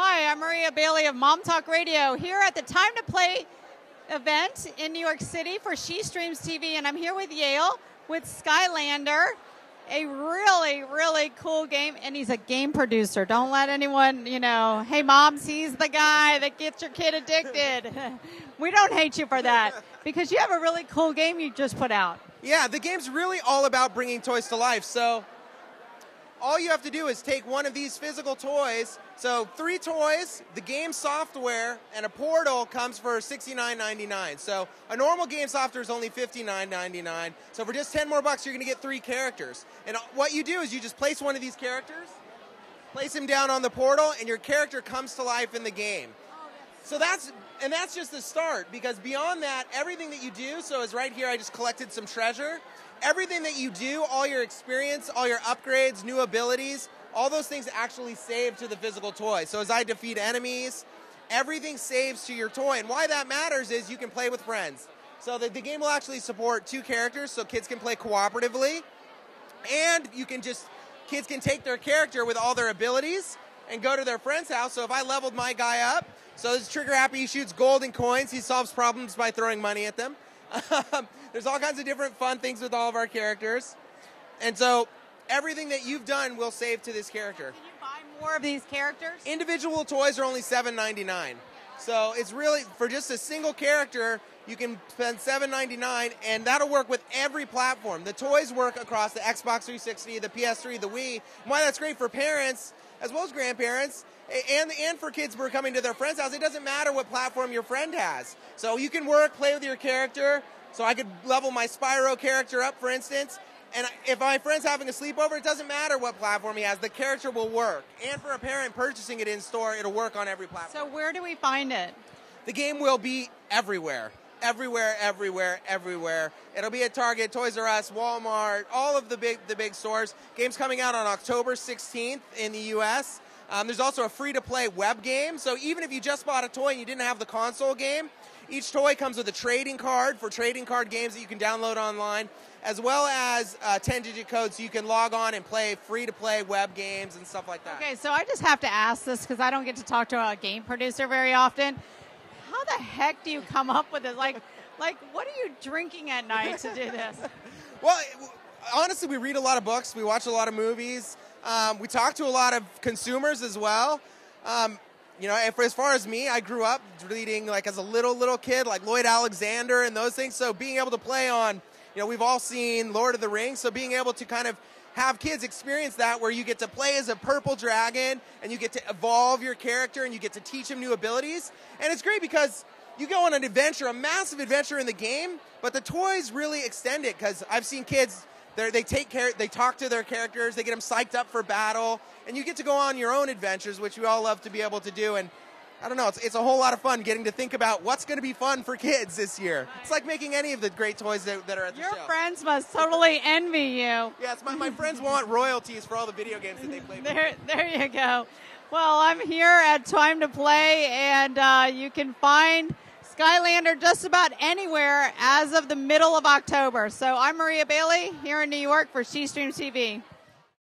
Hi, I'm Maria Bailey of Mom Talk Radio here at the Time to Play event in New York City for She Streams TV, and I'm here with Yale with Skylander, a really, really cool game, and he's a game producer. Don't let anyone, you know, hey, moms, he's the guy that gets your kid addicted. we don't hate you for that because you have a really cool game you just put out. Yeah, the game's really all about bringing toys to life. So all you have to do is take one of these physical toys. So three toys, the game software, and a portal comes for $69.99. So a normal game software is only $59.99. So for just 10 more bucks, you're going to get three characters. And what you do is you just place one of these characters, place him down on the portal, and your character comes to life in the game. So that's and that's just the start because beyond that, everything that you do. So as right here, I just collected some treasure everything that you do, all your experience, all your upgrades, new abilities, all those things actually save to the physical toy. So as I defeat enemies, everything saves to your toy. And why that matters is you can play with friends. So the, the game will actually support two characters so kids can play cooperatively. And you can just, kids can take their character with all their abilities and go to their friend's house. So if I leveled my guy up, so this trigger happy, he shoots golden coins, he solves problems by throwing money at them. Um, there's all kinds of different fun things with all of our characters. And so everything that you've done will save to this character. Can you buy more of these characters? Individual toys are only $7.99. So it's really for just a single character, you can spend $7.99 and that'll work with every platform. The toys work across the Xbox 360, the PS3, the Wii. Why that's great for parents as well as grandparents and and for kids who are coming to their friend's house. It doesn't matter what platform your friend has. So you can work, play with your character. So I could level my Spyro character up, for instance. And if my friend's having a sleepover, it doesn't matter what platform he has. The character will work. And for a parent purchasing it in store, it'll work on every platform. So where do we find it? The game will be everywhere. Everywhere, everywhere, everywhere. It'll be at Target, Toys R Us, Walmart, all of the big the big stores. Game's coming out on October 16th in the US. Um, there's also a free to play web game. So even if you just bought a toy and you didn't have the console game, each toy comes with a trading card for trading card games that you can download online, as well as a 10 digit code so you can log on and play free to play web games and stuff like that. Okay, so I just have to ask this because I don't get to talk to a game producer very often. How the heck do you come up with this? Like, like what are you drinking at night to do this? well, honestly, we read a lot of books, we watch a lot of movies, um, we talk to a lot of consumers as well. Um, you know, as far as me, I grew up reading like as a little little kid, like Lloyd Alexander and those things. So being able to play on, you know, we've all seen Lord of the Rings. So being able to kind of have kids experience that where you get to play as a purple dragon and you get to evolve your character and you get to teach him new abilities. And it's great because you go on an adventure, a massive adventure in the game, but the toys really extend it because I've seen kids they're, they take care, they talk to their characters, they get them psyched up for battle, and you get to go on your own adventures, which we all love to be able to do. And I don't know, it's, it's a whole lot of fun getting to think about what's going to be fun for kids this year. It's like making any of the great toys that, that are at the show. Your show. friends must totally envy you. Yes, my, my friends want royalties for all the video games that they play. There, there you go. Well, I'm here at Time to Play, and uh, you can find Skylander just about anywhere as of the middle of October. So I'm Maria Bailey here in New York for She Streams TV.